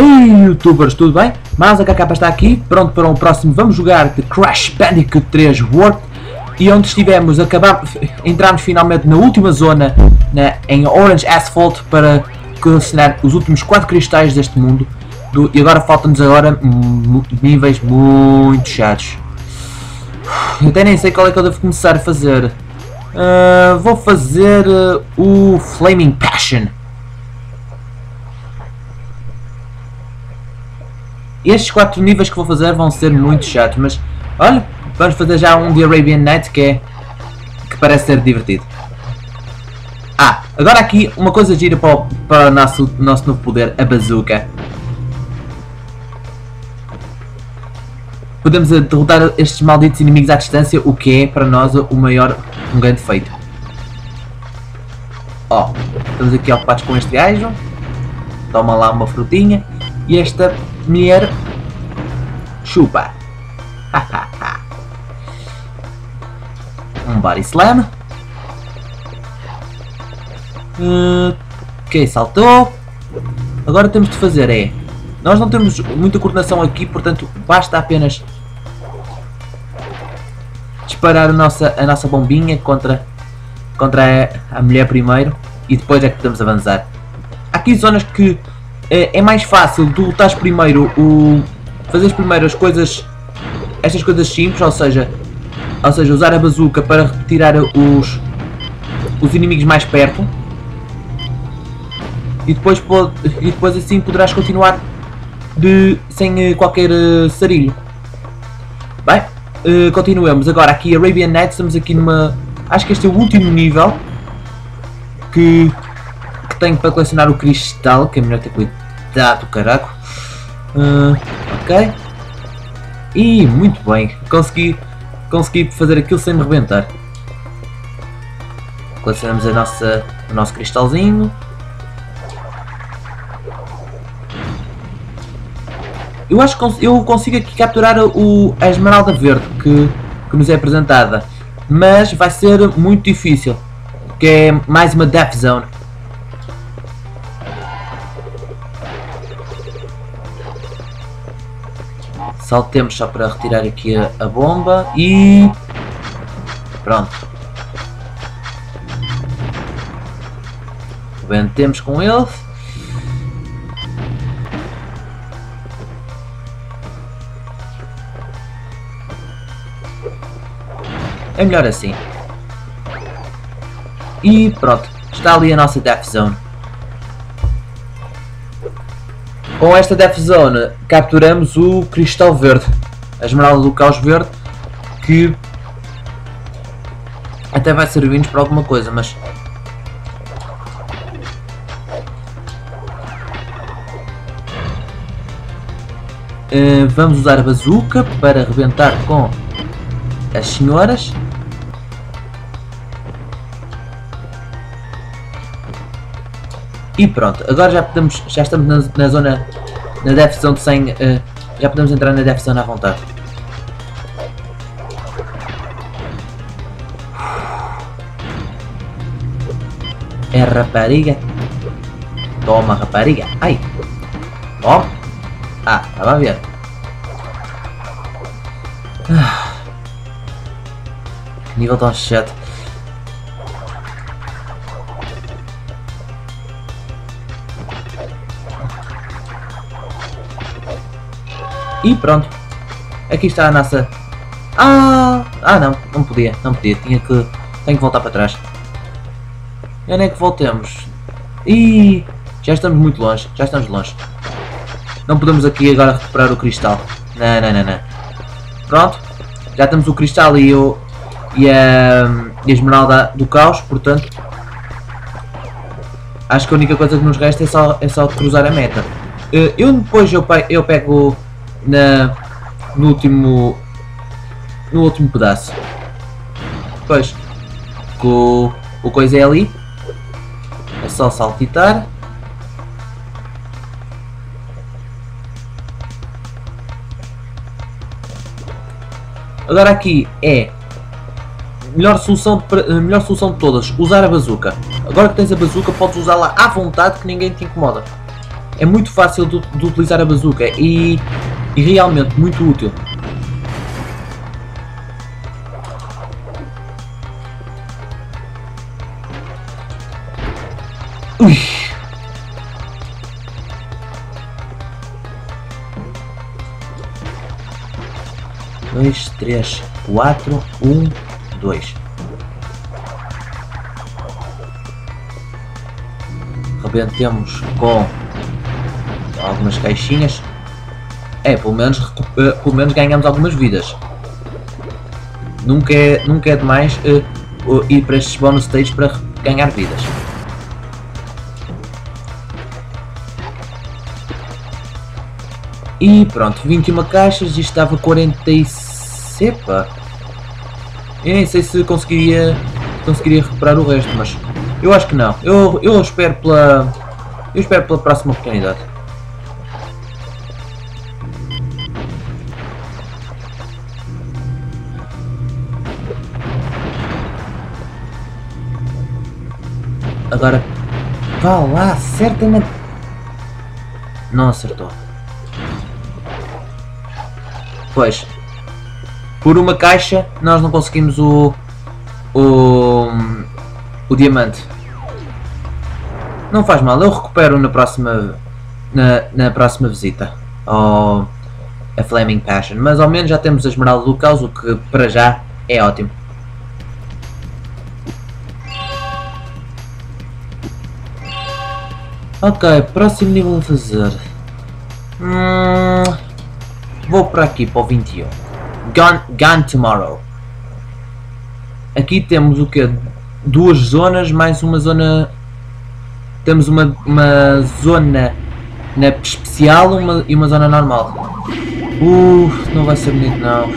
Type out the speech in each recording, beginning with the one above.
Ei, youtubers, tudo bem? Mas a Capa está aqui, pronto para o próximo. Vamos jogar de Crash Bandicoot 3 World. E onde estivemos, acabamos, entramos finalmente na última zona, na, em Orange Asphalt, para colecionar os últimos 4 cristais deste mundo. Do, e agora faltam-nos agora níveis muito chatos. Eu até nem sei qual é que eu devo começar a fazer. Uh, vou fazer uh, o Flaming Passion. Estes quatro níveis que vou fazer vão ser muito chatos, mas olha, vamos fazer já um de Arabian Nights que é que parece ser divertido. Ah, agora aqui uma coisa gira para o, para o nosso, nosso novo poder, a bazooka. Podemos derrotar estes malditos inimigos à distância, o que é para nós o maior, um grande feito. Ó, oh, estamos aqui ocupados com este gajo. Toma lá uma frutinha. E esta mulher chupa. um body slam. Ok, saltou. Agora temos de fazer é... Nós não temos muita coordenação aqui, portanto basta apenas disparar a nossa, a nossa bombinha contra, contra a, a mulher primeiro e depois é que podemos avançar. Há aqui zonas que é, é mais fácil tu lutares primeiro o. fazer primeiro as coisas. estas coisas simples, ou seja. Ou seja, usar a bazuca para retirar os. os inimigos mais perto. E depois, pode, e depois assim poderás continuar de, sem uh, qualquer uh, sarilho. Bem, uh, continuemos. Agora aqui Arabian Nights, estamos aqui numa. Acho que este é o último nível que, que tenho para colecionar o cristal, que é melhor ter cuidado do caraco. Uh, ok. E muito bem. Consegui, consegui fazer aquilo sem me rebentar. Colecionamos a nossa, o nosso cristalzinho. Eu acho que eu consigo aqui capturar o, a esmeralda verde que, que nos é apresentada. Mas vai ser muito difícil. Que é mais uma Death Zone. Saltemos só para retirar aqui a, a bomba e... Pronto. Ventemos com ele. É melhor assim. E pronto, está ali a nossa Death Zone. Com esta Death Zone capturamos o Cristal Verde, a Esmeralda do Caos Verde, que até vai servir-nos para alguma coisa, mas Uh, vamos usar a bazuca para arrebentar com as senhoras. E pronto, agora já podemos, já estamos na, na zona, na Death Zone sem, uh, já podemos entrar na Death Zone à vontade. É rapariga. Toma rapariga. Ai. Ó. Ah, estava a ver. Ah. Nível tão chato. E pronto. Aqui está a nossa... Ah! Ah não, não podia, não podia. Tinha que... Tenho que voltar para trás. E onde é que voltemos? E já estamos muito longe, já estamos longe. Não podemos aqui agora recuperar o cristal. Não, não, não, não. Pronto. Já temos o cristal e, o, e, a, e a esmeralda do caos, portanto... Acho que a única coisa que nos resta é só, é só cruzar a meta. Eh, eu depois eu, eu pego na, no último no último pedaço. Pois, com o coisa é ali, é só saltitar. Agora aqui é melhor solução, melhor solução de todas, usar a bazuca. Agora que tens a bazuca podes usá-la à vontade que ninguém te incomoda. é muito fácil de, de utilizar a bazuca e, e realmente muito útil. Ui. Dois, três, quatro, um, dois. Rebentemos com algumas caixinhas. É, pelo menos, uh, pelo menos ganhamos algumas vidas. Nunca é, nunca é demais uh, ir para estes bonus stages para ganhar vidas. E pronto, 21 caixas e estava 46. Epa! Eu nem sei se conseguiria, conseguiria recuperar o resto, mas eu acho que não. Eu, eu espero pela. Eu espero pela próxima oportunidade. Agora. Vá lá, certamente. Não acertou. Pois. Por uma caixa nós não conseguimos o. O. O diamante. Não faz mal, eu recupero na próxima. Na, na próxima visita. Ao. A Flaming Passion. Mas ao menos já temos a Esmeralda do Caos, o que para já é ótimo. Ok, próximo nível fazer. Hum, Vou para aqui, para o 21. Gone, Gone Tomorrow. Aqui temos o que? Duas zonas, mais uma zona... Temos uma, uma zona na especial uma, e uma zona normal. Uh, não vai ser bonito não.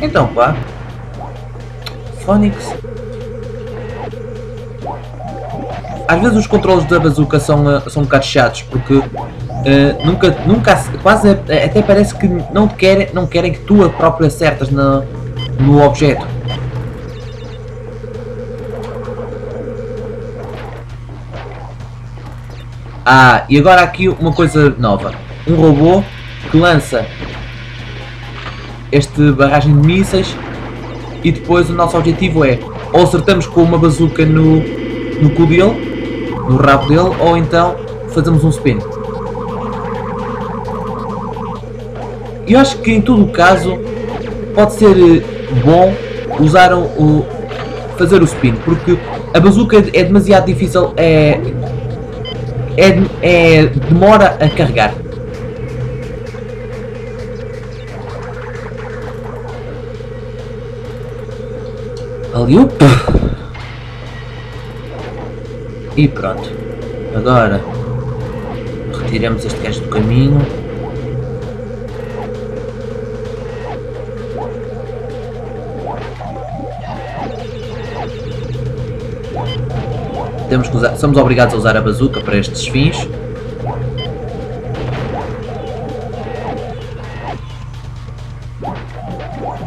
Então pá. Phonics. Às vezes os controles da bazuca são, eh, são um bocado chatos porque Uh, nunca, nunca, quase até parece que não querem, não querem que tu a próprio acertas no, no objeto. Ah, e agora aqui uma coisa nova. Um robô que lança este barragem de mísseis e depois o nosso objetivo é ou acertamos com uma bazuca no, no cu dele, no rabo dele, ou então fazemos um spin. Eu acho que em todo o caso pode ser eh, bom usar o, fazer o spin, porque a bazuca é demasiado difícil, é, é, é demora a carregar. Ali. E pronto. Agora retiramos este gajo do caminho. Temos que usar, somos obrigados a usar a bazuca para estes fins.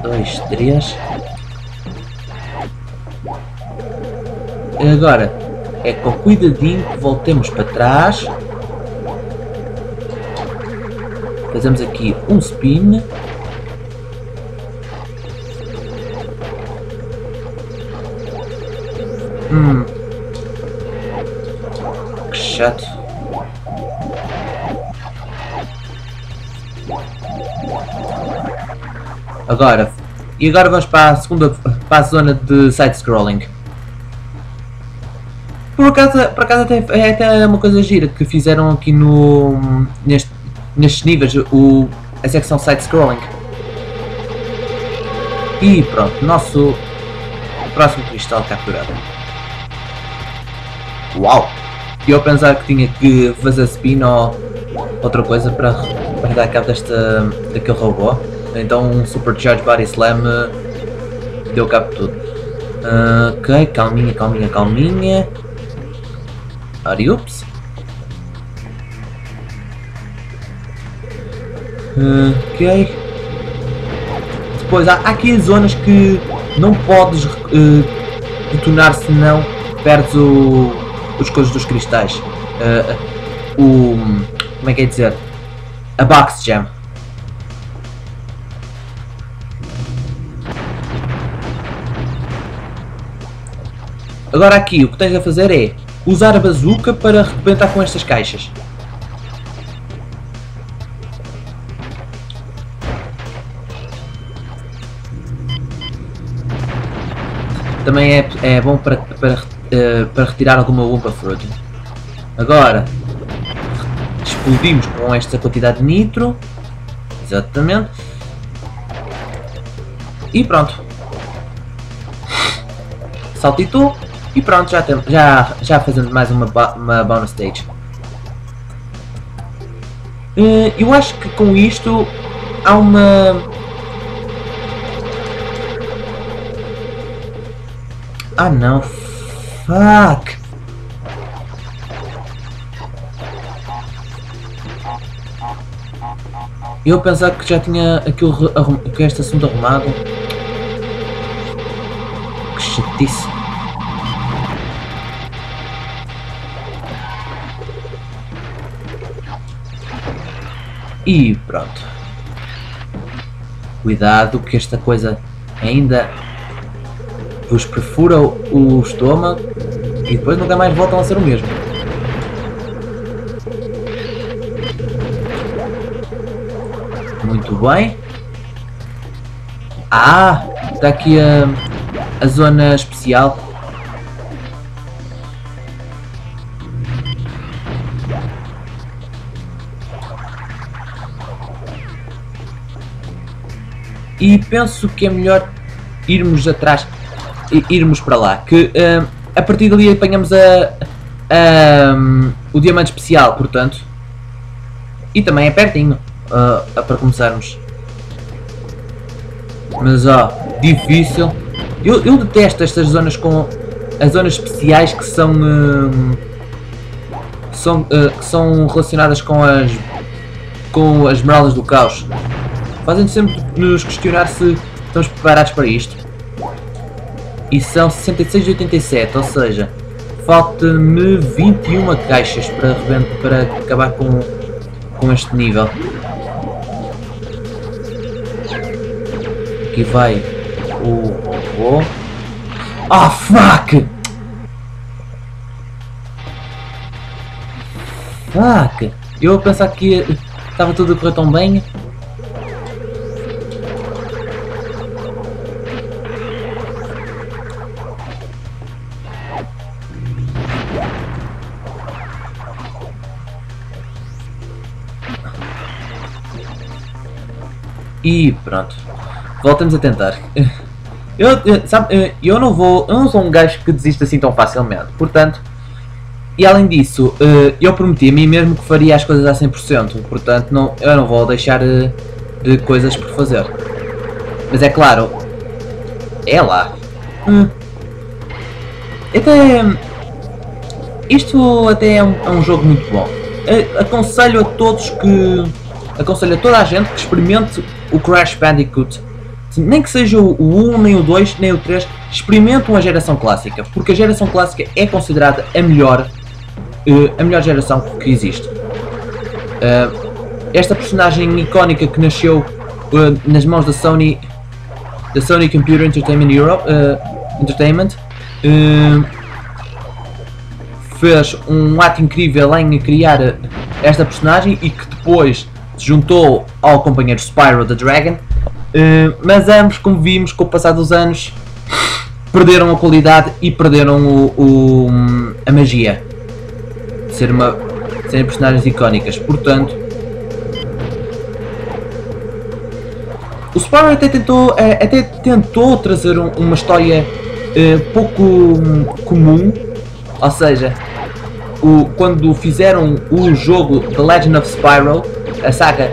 Dois, três. Agora é com cuidadinho que voltemos para trás. Fazemos aqui um spin. Hum, chato. Agora, e agora vamos para a segunda, para a zona de side-scrolling. Por acaso, por acaso até, é até uma coisa gira que fizeram aqui no, neste, nestes níveis, o, a secção side-scrolling. E pronto, nosso próximo cristal capturado. Uau! E eu pensar que tinha que fazer spin ou outra coisa para, para dar cabo desta, daquele robô. Então um Supercharge Body Slam eh, deu cabo de tudo. Uh, ok, calminha, calminha, calminha. Ariups. Uh, ok. Depois há, há aqui zonas que não podes uh, detonar se não perdes o, os coisas dos cristais. Uh, o como é que é dizer a box jam. Agora aqui o que tens a fazer é usar a bazuca para arrebentar com estas caixas. Também é, é bom para, para, uh, para retirar alguma Wumpa Fruit. Agora, explodimos com esta quantidade de nitro. Exatamente. E pronto. Saltitou. E pronto, já, tem, já, já fazendo mais uma, uma bonus stage. Uh, eu acho que com isto há uma Ah não. Fuck. Eu pensava que já tinha aquilo que este assunto arrumado. Que chatice. E pronto. Cuidado que esta coisa ainda vos perfura o estômago e depois nunca mais voltam a ser o mesmo. Muito bem. Ah, está aqui a, a zona especial. E penso que é melhor irmos atrás irmos para lá. Que uh, a partir dali apanhamos a, a um, o diamante especial, portanto. E também é pertinho uh, para começarmos. Mas ó, difícil. Eu, eu detesto estas zonas com as zonas especiais que são uh, são, uh, que são relacionadas com as com as esmeraldas do caos. Fazem sempre nos questionar se estamos preparados para isto e são 66,87, ou seja, falta-me 21 caixas para, para acabar com, com este nível. Aqui vai o robô. Ah, oh, fuck! Fuck! Eu a pensar que estava tudo a correr tão bem E pronto. Voltamos a tentar. Eu, sabe, eu não vou. Eu não sou um gajo que desiste assim tão facilmente. Portanto. E além disso, eh, eu prometi a mim mesmo que faria as coisas a 100%. Portanto, não, eu não vou deixar de, de coisas por fazer. Mas é claro. É lá. Hum. Até. Isto até é um, é um jogo muito bom. Aconselho a todos que. Aconselho a toda a gente que experimente o Crash Bandicoot. Nem que seja o 1, nem o 2, nem o 3, experimentam a geração clássica, porque a geração clássica é considerada a melhor, uh, a melhor geração que existe. Uh, esta personagem icónica que nasceu uh, nas mãos da Sony, da Sony Computer Entertainment Europe, Entertainment, fez um ato incrível em criar esta personagem e que depois se juntou ao companheiro Spyro the Dragon, uh, mas ambos, como vimos, com o passar dos anos, perderam a qualidade e perderam o, o a magia ser uma, serem personagens icónicas. Portanto, o Spyro até tentou, eh, até tentou trazer uma história uh, pouco comum, ou seja, o, quando fizeram o jogo The Legend of Spyro a saga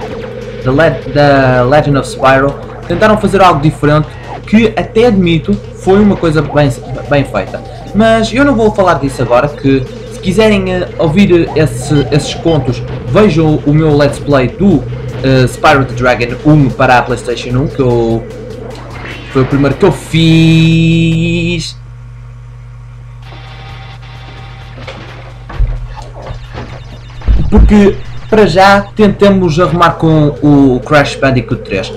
The, Le The Legend of Spyro, tentaram fazer algo diferente que até admito foi uma coisa bem, bem feita. Mas eu não vou falar disso agora, que se quiserem uh, ouvir esse, esses contos, vejam o meu Let's Play do uh, Spyro the Dragon 1 para a Playstation 1, que eu, foi o primeiro que eu fiz Porque para já tentemos arrumar com o Crash Bandicoot 3.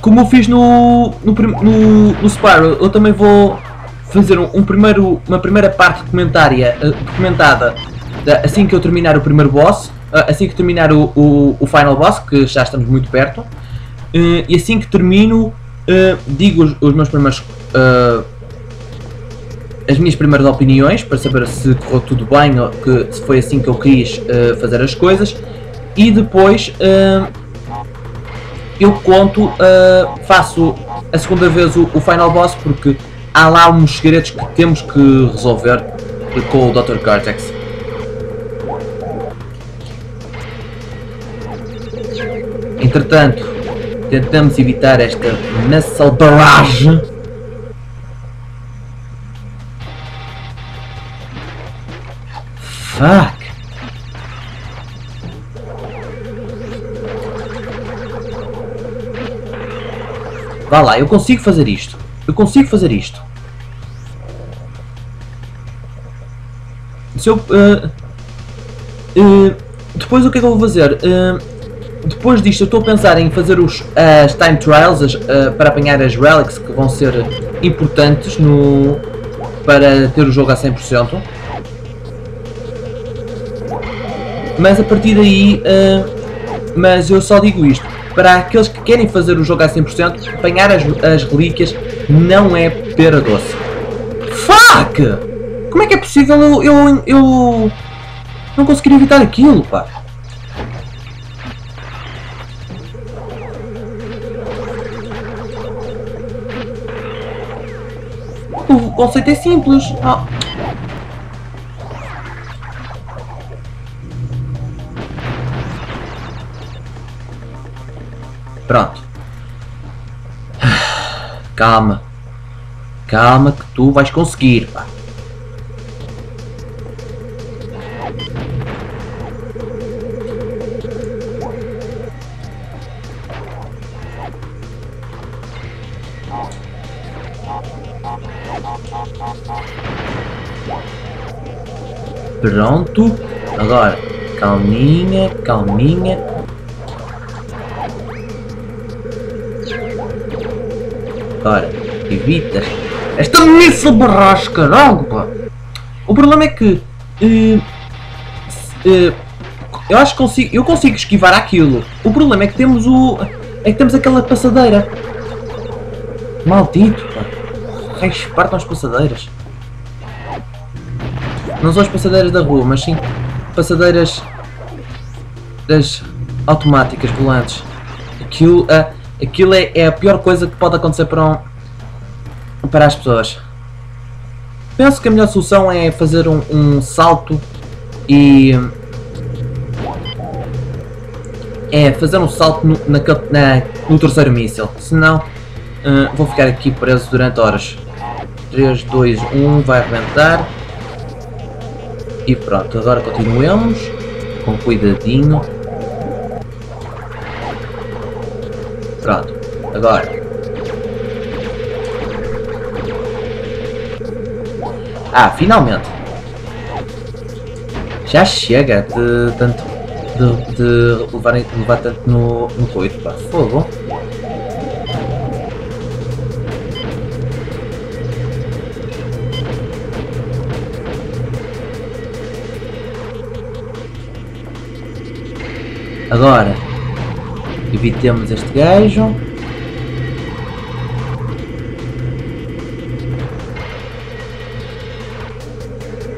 Como eu fiz no, no, no, no Spyro, eu também vou fazer um, um primeiro, uma primeira parte documentária, uh, documentada assim que eu terminar o primeiro boss, uh, assim que terminar o, o, o, final boss, que já estamos muito perto, uh, e assim que termino, digo os, os, meus primeiros as minhas primeiras opiniões para saber se correu tudo bem ou que, se foi assim que eu quis uh, fazer as coisas e depois uh, eu conto, uh, faço a segunda vez o, o, final boss porque há lá uns segredos que temos que resolver com o Dr. Cortex. Entretanto, tentamos evitar esta Muscle Vá lá, eu consigo fazer isto. Eu consigo fazer isto. Se eu... Uh, uh, depois o que é que eu vou fazer? Uh, depois disto eu estou a pensar em fazer os, as time trials as, para apanhar as relics que vão ser importantes no, para ter o jogo a 100%. Mas a partir daí, mas eu só digo isto, para aqueles que querem fazer o jogo a 100%, apanhar as, as relíquias não é pera doce. Fuck! Como é que é possível eu, eu, eu não conseguir evitar aquilo, pá? O conceito é simples. Oh. Pronto. Calma. Calma que tu vais conseguir, pá. Pronto. Agora, calminha, calminha. Ora, evita esta missa barrasca, não, pá. O problema é que uh, uh, eu acho que consigo, eu consigo esquivar aquilo. O problema é que temos o é que temos aquela passadeira. Maldito, pá. Reis partam as passadeiras. Não são as passadeiras da rua, mas sim passadeiras das automáticas volantes. Aquilo, uh, Aquilo é, é a pior coisa que pode acontecer para, um, para as pessoas. Penso que a melhor solução é fazer um, um salto e é fazer um salto no, na, na, no terceiro míssil. Senão uh, vou ficar aqui preso durante horas. 3, 2, 1, vai arrebentar. E pronto, agora continuemos com cuidadinho. Pronto. Agora. Ah, finalmente. Já chega de tanto de, de levar, levar tanto no, no coito, pá. Fogo. Agora, Evitemos este gajo.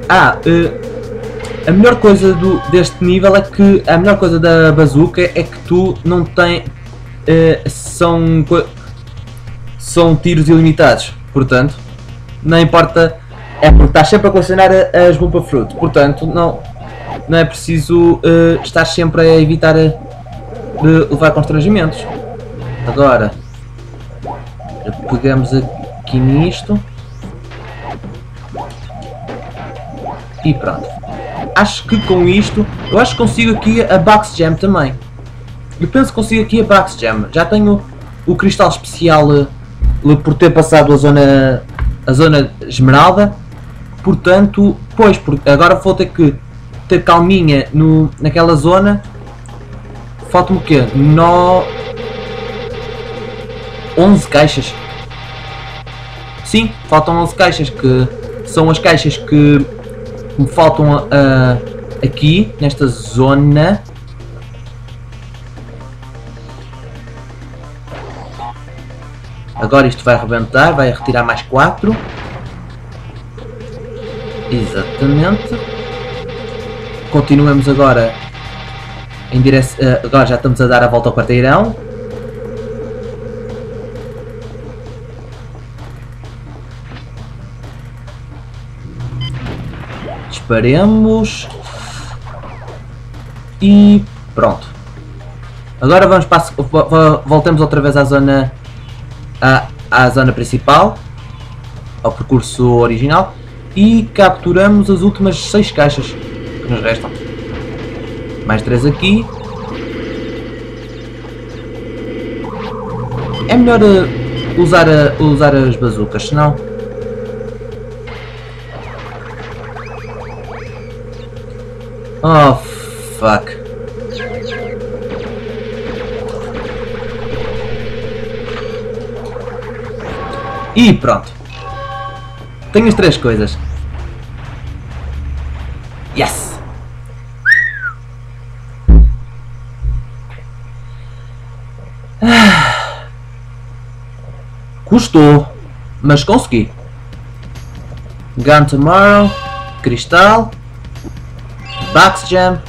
Ah, uh, a melhor coisa do, deste nível é que a melhor coisa da bazuca é que tu não tem uh, são são tiros ilimitados, portanto não importa é porque estás sempre a colecionar as bomba fruit, portanto não não é preciso uh, estar sempre a evitar de levar constrangimentos. Agora, pegamos aqui nisto. E pronto. Acho que com isto, eu acho que consigo aqui a Box Gem também. Eu penso que consigo aqui a Box Gem. Já tenho o cristal especial uh, por ter passado a zona, a zona esmeralda. Portanto, pois, agora vou ter que ter calminha no, naquela zona. Falta-me o quê? No... 11 caixas. Sim, faltam 11 caixas que são as caixas que me faltam uh, aqui nesta zona. Agora isto vai arrebentar, vai retirar mais 4. Exatamente. Continuamos agora em direção. Uh, agora já estamos a dar a volta ao quarteirão. Disparemos. E pronto. Agora vamos para voltamos outra vez à zona à, à zona principal, ao percurso original e capturamos as últimas 6 caixas que nos restam. Mais 3 aqui. É melhor uh, usar, uh, usar as bazucas, senão... Oh, fuck. E pronto. Tenho as três coisas. Yes! Custou, mas consegui. Gun Tomorrow, Cristal, Box Jam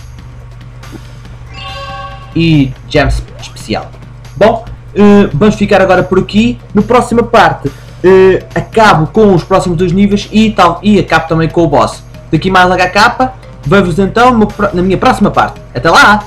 e Jam Especial. Bom, uh, vamos ficar agora por aqui. Na próxima parte uh, acabo com os próximos dois níveis e, tal, e acabo também com o boss. Daqui mais HK, vejo-vos então na minha próxima parte. Até lá!